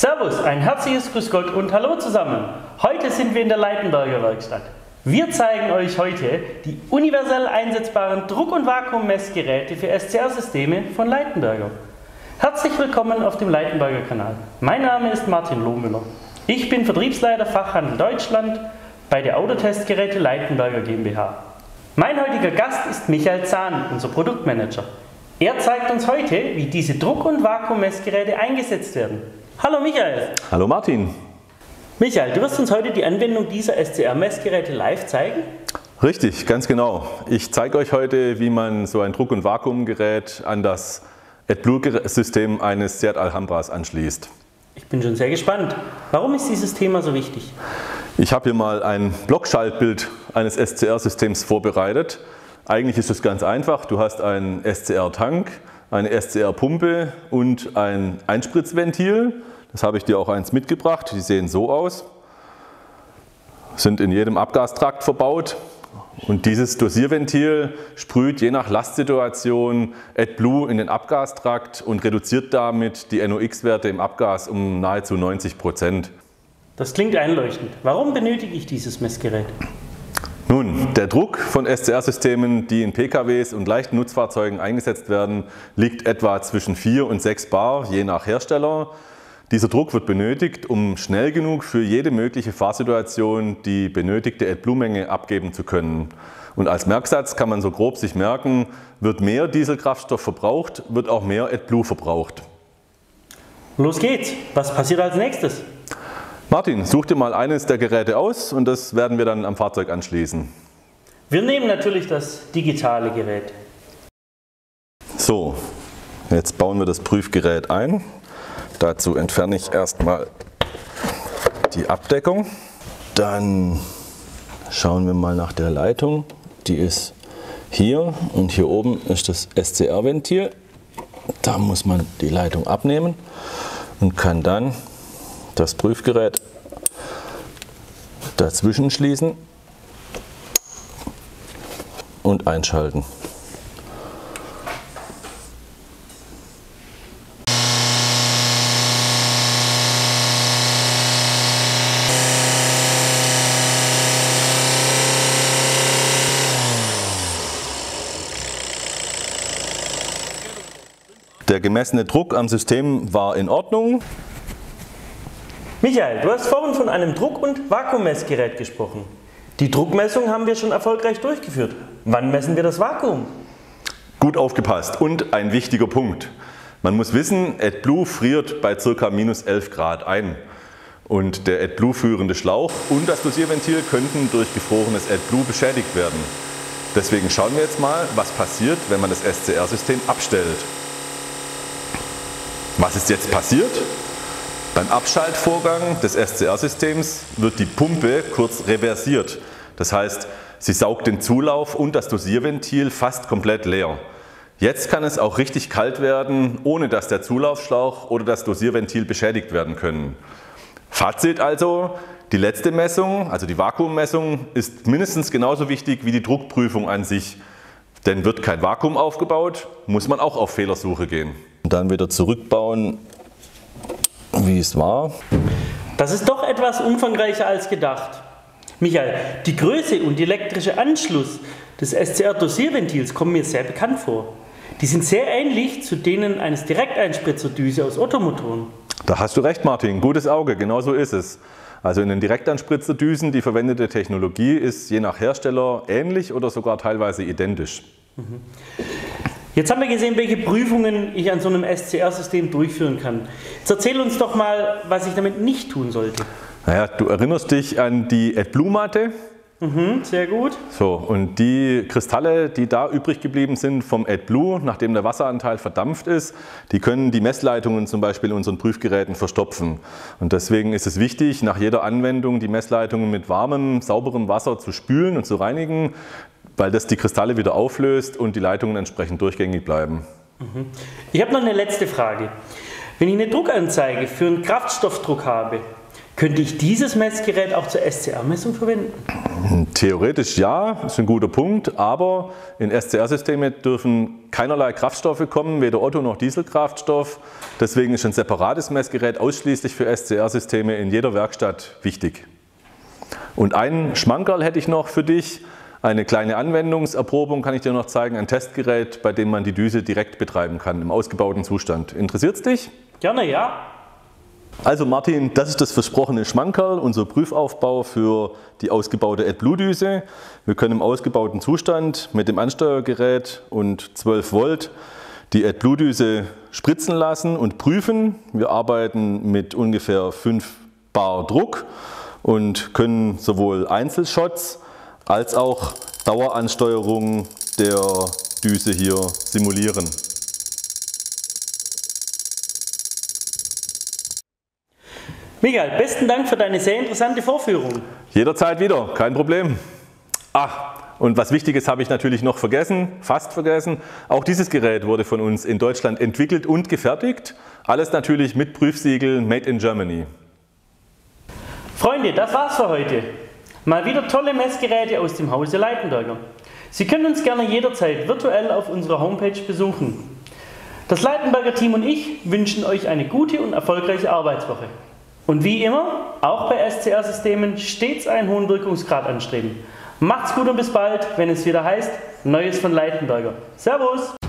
Servus, ein herzliches Grüß Gott und Hallo zusammen. Heute sind wir in der Leitenberger Werkstatt. Wir zeigen euch heute die universell einsetzbaren Druck- und Vakuummessgeräte für SCR-Systeme von Leitenberger. Herzlich willkommen auf dem Leitenberger Kanal. Mein Name ist Martin Lohmüller. Ich bin Vertriebsleiter Fachhandel Deutschland bei der Autotestgeräte Leitenberger GmbH. Mein heutiger Gast ist Michael Zahn, unser Produktmanager. Er zeigt uns heute, wie diese Druck- und Vakuummessgeräte eingesetzt werden. Hallo Michael. Hallo Martin. Michael, du wirst uns heute die Anwendung dieser SCR-Messgeräte live zeigen? Richtig, ganz genau. Ich zeige euch heute, wie man so ein Druck- und Vakuumgerät an das AdBlue-System eines Seat Alhambras anschließt. Ich bin schon sehr gespannt. Warum ist dieses Thema so wichtig? Ich habe hier mal ein Blockschaltbild eines SCR-Systems vorbereitet. Eigentlich ist es ganz einfach. Du hast einen SCR-Tank, eine SCR-Pumpe und ein Einspritzventil. Das habe ich dir auch eins mitgebracht. Die sehen so aus. Sind in jedem Abgastrakt verbaut. Und dieses Dosierventil sprüht je nach Lastsituation AdBlue in den Abgastrakt und reduziert damit die NOx-Werte im Abgas um nahezu 90 Prozent. Das klingt einleuchtend. Warum benötige ich dieses Messgerät? Nun, der Druck von SCR-Systemen, die in PKWs und leichten Nutzfahrzeugen eingesetzt werden, liegt etwa zwischen 4 und 6 Bar, je nach Hersteller. Dieser Druck wird benötigt, um schnell genug für jede mögliche Fahrsituation die benötigte AdBlue-Menge abgeben zu können. Und als Merksatz kann man so grob sich merken, wird mehr Dieselkraftstoff verbraucht, wird auch mehr AdBlue verbraucht. Los geht's. Was passiert als nächstes? Martin, such dir mal eines der Geräte aus und das werden wir dann am Fahrzeug anschließen. Wir nehmen natürlich das digitale Gerät. So, jetzt bauen wir das Prüfgerät ein. Dazu entferne ich erstmal die Abdeckung. Dann schauen wir mal nach der Leitung. Die ist hier und hier oben ist das SCR-Ventil. Da muss man die Leitung abnehmen und kann dann das Prüfgerät dazwischen schließen und einschalten. Der gemessene Druck am System war in Ordnung. Michael, du hast vorhin von einem Druck- und Vakuummessgerät gesprochen. Die Druckmessung haben wir schon erfolgreich durchgeführt. Wann messen wir das Vakuum? Gut aufgepasst und ein wichtiger Punkt. Man muss wissen, AdBlue friert bei ca. minus 11 Grad ein. Und der AdBlue führende Schlauch und das Dosierventil könnten durch gefrorenes AdBlue beschädigt werden. Deswegen schauen wir jetzt mal, was passiert, wenn man das SCR-System abstellt. Was ist jetzt passiert? Beim Abschaltvorgang des SCR-Systems wird die Pumpe kurz reversiert. Das heißt, sie saugt den Zulauf und das Dosierventil fast komplett leer. Jetzt kann es auch richtig kalt werden, ohne dass der Zulaufschlauch oder das Dosierventil beschädigt werden können. Fazit also, die letzte Messung, also die Vakuummessung, ist mindestens genauso wichtig wie die Druckprüfung an sich. Denn wird kein Vakuum aufgebaut, muss man auch auf Fehlersuche gehen. Und dann wieder zurückbauen, wie es war. Das ist doch etwas umfangreicher als gedacht. Michael, die Größe und die elektrische Anschluss des SCR-Dosierventils kommen mir sehr bekannt vor. Die sind sehr ähnlich zu denen eines Direkteinspritzerdüse aus Ottomotoren. Da hast du recht, Martin. Gutes Auge, genau so ist es. Also in den Direktanspritzerdüsen, die verwendete Technologie ist je nach Hersteller ähnlich oder sogar teilweise identisch. Mhm. Jetzt haben wir gesehen, welche Prüfungen ich an so einem SCR-System durchführen kann. Jetzt erzähl uns doch mal, was ich damit nicht tun sollte. Naja, du erinnerst dich an die AdBlue-Matte. Mhm, sehr gut. So, und die Kristalle, die da übrig geblieben sind vom AdBlue, nachdem der Wasseranteil verdampft ist, die können die Messleitungen zum Beispiel in unseren Prüfgeräten verstopfen. Und deswegen ist es wichtig, nach jeder Anwendung die Messleitungen mit warmem, sauberem Wasser zu spülen und zu reinigen, weil das die Kristalle wieder auflöst und die Leitungen entsprechend durchgängig bleiben. Mhm. Ich habe noch eine letzte Frage. Wenn ich eine Druckanzeige für einen Kraftstoffdruck habe, Könnte ich dieses Messgerät auch zur SCR-Messung verwenden? Theoretisch ja, ist ein guter Punkt, aber in SCR-Systeme dürfen keinerlei Kraftstoffe kommen, weder Otto noch Dieselkraftstoff. Deswegen ist ein separates Messgerät ausschließlich für SCR-Systeme in jeder Werkstatt wichtig. Und einen Schmankerl hätte ich noch für dich. Eine kleine Anwendungserprobung kann ich dir noch zeigen, ein Testgerät, bei dem man die Düse direkt betreiben kann, im ausgebauten Zustand. Interessiert es dich? Gerne, ja. Also Martin, das ist das versprochene Schmankerl, unser Prüfaufbau für die ausgebaute AdBlue-Düse. Wir können im ausgebauten Zustand mit dem Ansteuergerät und 12 Volt die AdBlue-Düse spritzen lassen und prüfen. Wir arbeiten mit ungefähr 5 Bar Druck und können sowohl Einzelshots als auch Daueransteuerung der Düse hier simulieren. Michael, besten Dank für deine sehr interessante Vorführung. Jederzeit wieder, kein Problem. Ach, und was Wichtiges habe ich natürlich noch vergessen, fast vergessen. Auch dieses Gerät wurde von uns in Deutschland entwickelt und gefertigt. Alles natürlich mit Prüfsiegel Made in Germany. Freunde, das war's für heute. Mal wieder tolle Messgeräte aus dem Hause Leitenberger. Sie können uns gerne jederzeit virtuell auf unserer Homepage besuchen. Das Leitenberger Team und ich wünschen euch eine gute und erfolgreiche Arbeitswoche. Und wie immer, auch bei SCR-Systemen stets einen hohen Wirkungsgrad anstreben. Macht's gut und bis bald, wenn es wieder heißt Neues von Leitenberger. Servus!